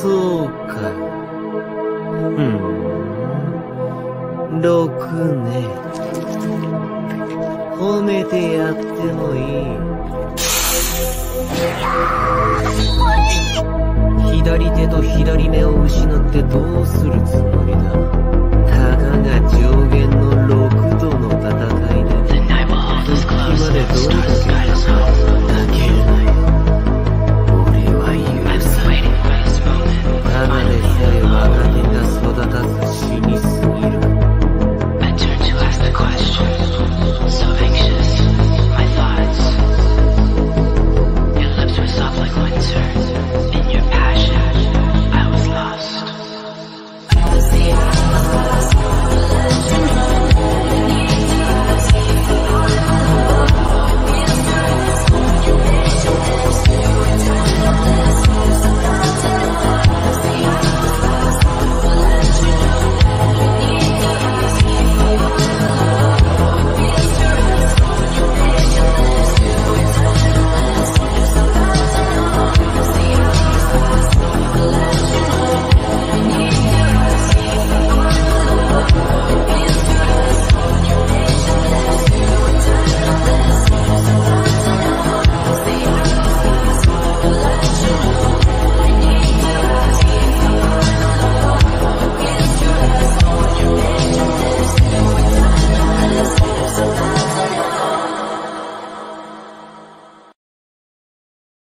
そうか。うん。六ね。褒めてやってもいい。左手と左目を失ってどうするつもりだたかが上限の6